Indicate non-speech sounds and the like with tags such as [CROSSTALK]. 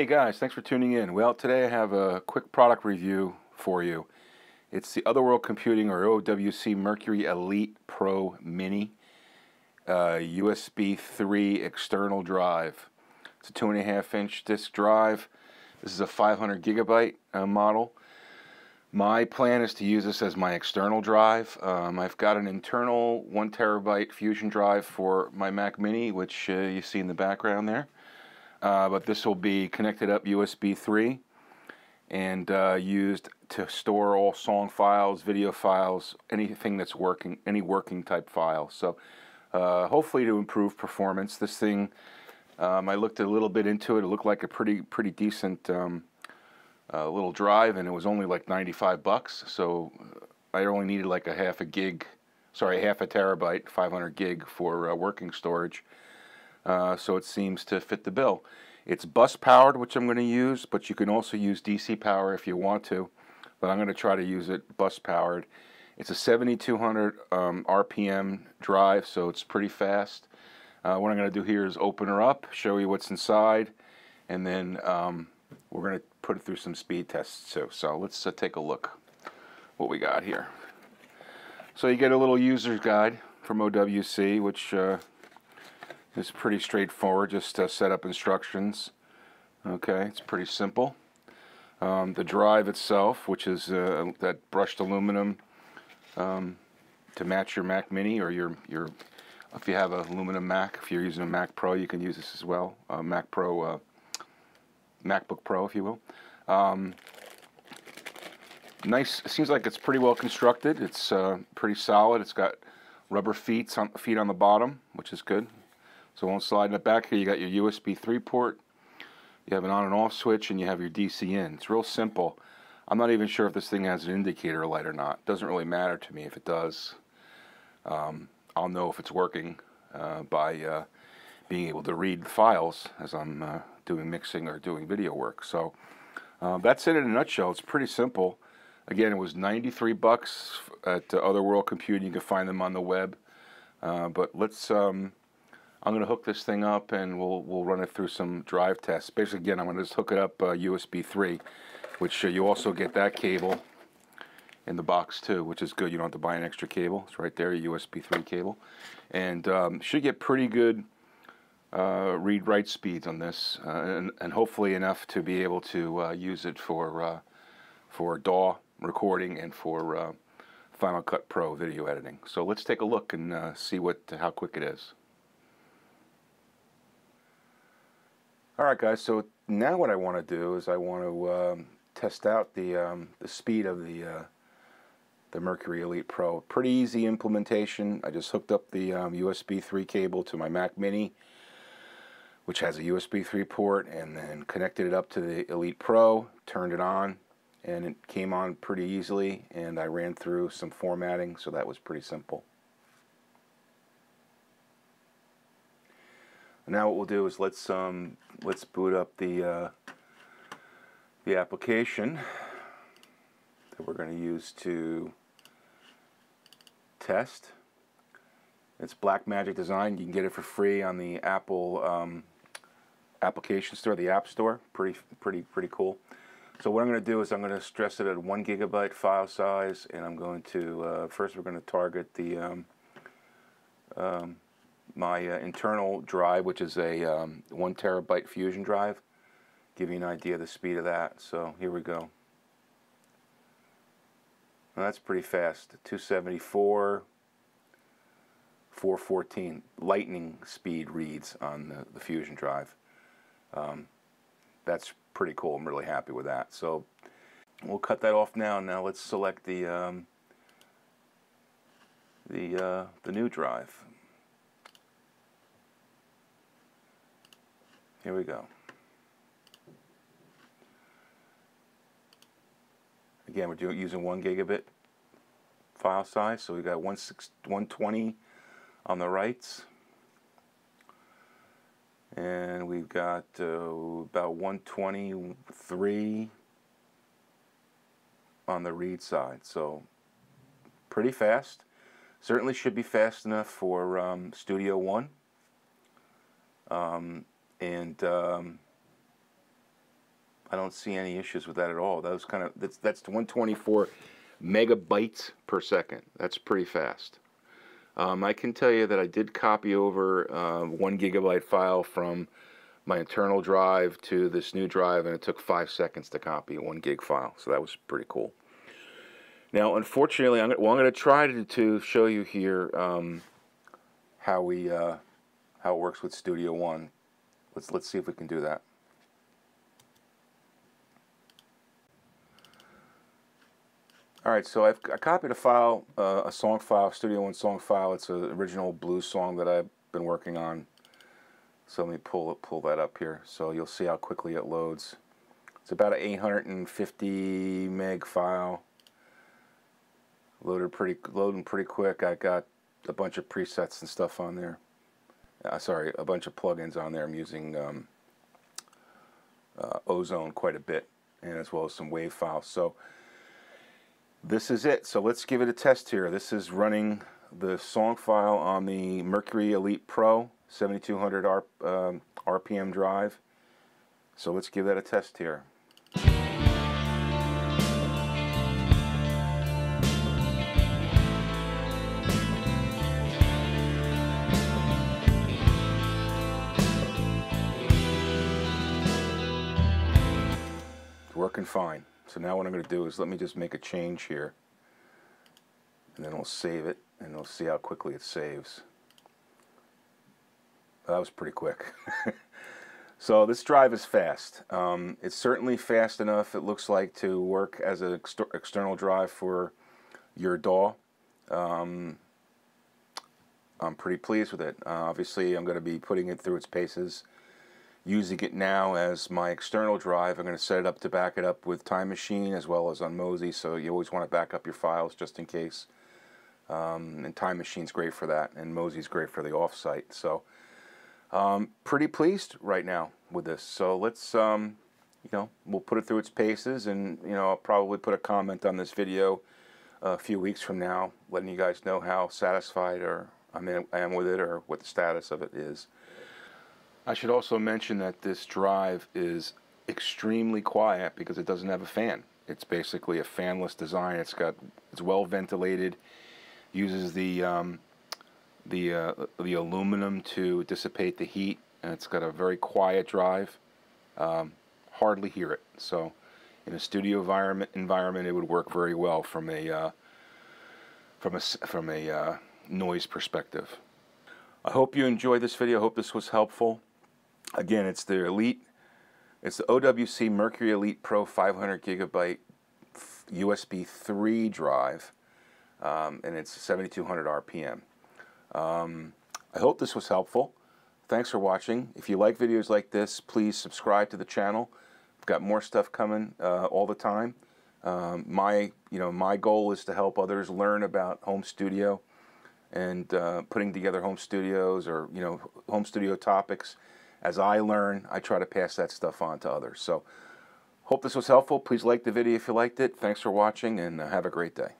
Hey guys, thanks for tuning in. Well, today I have a quick product review for you. It's the Otherworld Computing or OWC Mercury Elite Pro Mini uh, USB 3 external drive. It's a two and a half inch disk drive. This is a 500 gigabyte uh, model. My plan is to use this as my external drive. Um, I've got an internal one terabyte Fusion drive for my Mac Mini, which uh, you see in the background there. Uh, but this will be connected up USB 3 and uh, used to store all song files, video files, anything that's working, any working type file. So uh, hopefully to improve performance. This thing, um, I looked a little bit into it. It looked like a pretty pretty decent um, uh, little drive, and it was only like 95 bucks. So uh, I only needed like a half a gig, sorry, half a terabyte, 500 gig for uh, working storage. Uh, so it seems to fit the bill. It's bus powered, which I'm going to use, but you can also use DC power if you want to. But I'm going to try to use it bus powered. It's a 7200 um, RPM drive, so it's pretty fast. Uh, what I'm going to do here is open her up, show you what's inside, and then um, we're going to put it through some speed tests too. So let's uh, take a look what we got here. So you get a little user's guide from OWC, which uh, it's pretty straightforward, just uh, set up instructions. Okay, it's pretty simple. Um, the drive itself, which is uh, that brushed aluminum um, to match your Mac Mini or your your. If you have a aluminum Mac, if you're using a Mac Pro, you can use this as well. Uh, Mac Pro, uh, MacBook Pro, if you will. Um, nice. Seems like it's pretty well constructed. It's uh, pretty solid. It's got rubber feet on feet on the bottom, which is good. So won't slide in the back here. You got your USB 3 port. You have an on and off switch, and you have your DC in. It's real simple. I'm not even sure if this thing has an indicator light or not. It doesn't really matter to me if it does. Um, I'll know if it's working uh, by uh, being able to read files as I'm uh, doing mixing or doing video work. So uh, that's it in a nutshell. It's pretty simple. Again, it was 93 bucks at Otherworld Computing. You can find them on the web. Uh, but let's um, I'm going to hook this thing up and we'll we'll run it through some drive tests. Basically, again, I'm going to just hook it up uh, USB 3, which uh, you also get that cable in the box too, which is good. You don't have to buy an extra cable. It's right there, a USB 3 cable, and um, should get pretty good uh, read-write speeds on this, uh, and, and, hopefully enough to be able to uh, use it for uh, for DAW recording and for Final Cut Pro video editing. So let's take a look and see what how quick it is. Alright guys, so now what I want to do is I want to um, test out the, um, the speed of the, uh, the Mercury Elite Pro. Pretty easy implementation. I just hooked up the um, USB 3 cable to my Mac Mini, which has a USB 3 port, and then connected it up to the Elite Pro, turned it on, and it came on pretty easily, and I ran through some formatting, so that was pretty simple. Now what we'll do is let's um, let's boot up the uh, the application that we're going to use to test. It's Blackmagic Design. You can get it for free on the Apple um, application store, the App Store. Pretty pretty pretty cool. So what I'm going to do is I'm going to stress it at one gigabyte file size, and I'm going to uh, first we're going to target the um, um, my uh, internal drive, which is a um, one terabyte Fusion drive. Give you an idea of the speed of that. So here we go. Well, that's pretty fast. 274, 414 lightning speed reads on the, the Fusion drive. Um, that's pretty cool. I'm really happy with that. So we'll cut that off now. Now let's select the um, the uh, the new drive. Here we go. Again, we're doing, using one gigabit file size, so we got 120 on the writes, and we've got uh, about 123 on the read side. So pretty fast. Certainly should be fast enough for um, Studio One. Um, and um, I don't see any issues with that at all. That was kind of that's that's 124 megabytes per second. That's pretty fast. Um, I can tell you that I did copy over uh, one gigabyte file from my internal drive to this new drive, and it took five seconds to copy one gig file. So that was pretty cool. Now, unfortunately, I'm gonna, well, I'm going to try to, to, show you here um, how we uh, how it works with Studio One. Let's let's see if we can do that. All right, so I've I copied a file, uh, a song file, Studio One song file. It's an original blues song that I've been working on. So let me pull it, pull that up here. So you'll see how quickly it loads. It's about an 850 meg file. Loaded pretty, loading pretty quick. I got a bunch of presets and stuff on there. Uh, sorry, a bunch of plugins on there. I'm using um, uh, Ozone quite a bit, and as well as some WAV files. So this is it. So let's give it a test here. This is running the song file on the Mercury Elite Pro 7200 R, um, RPM drive. So let's give that a test here. Working fine. So now what I'm going to do is let me just make a change here. And then we'll save it, and we'll see how quickly it saves. That was pretty quick. [LAUGHS] so this drive is fast. Um, it's certainly fast enough, it looks like, to work as an ex external drive for your DAW. Um, I'm pretty pleased with it. Uh, obviously, I'm going to be putting it through its paces using it now as my external drive. I'm going to set it up to back it up with Time Machine as well as on Mozy, so you always want to back up your files just in case. Um, and Time Machine's great for that, and Mozy's great for the offsite. So, um, pretty pleased right now with this. So let's, um, you know, we'll put it through its paces, and you know, I'll probably put a comment on this video a few weeks from now, letting you guys know how satisfied or I am with it, or what the status of it is. I should also mention that this drive is extremely quiet because it doesn't have a fan. It's basically a fanless design. It's got it's well ventilated, uses the um, the uh, the aluminum to dissipate the heat, and it's got a very quiet drive. Um, hardly hear it. So, in a studio environment, environment, it would work very well from a uh, from a from a uh, noise perspective. I hope you enjoyed this video. I hope this was helpful. Again, it's the Elite, it's the OWC Mercury Elite Pro 500 gigabyte USB 3 drive, um, and it's 7200 RPM. Um, I hope this was helpful. Thanks for watching. If you like videos like this, please subscribe to the channel. I've got more stuff coming uh, all the time. Um, my, you know, my goal is to help others learn about home studio and uh, putting together home studios or you know home studio topics as I learn, I try to pass that stuff on to others. So, hope this was helpful. Please like the video if you liked it. Thanks for watching, and uh, have a great day.